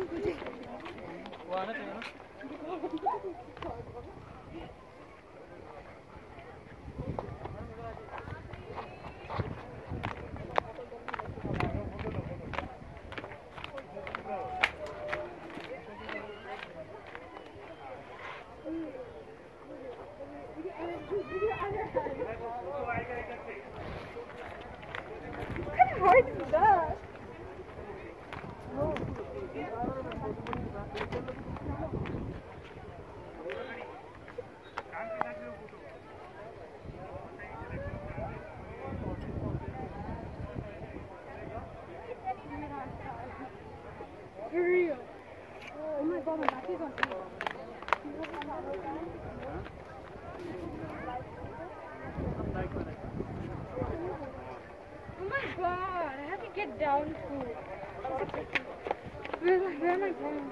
hard get down too. Where, where am I going?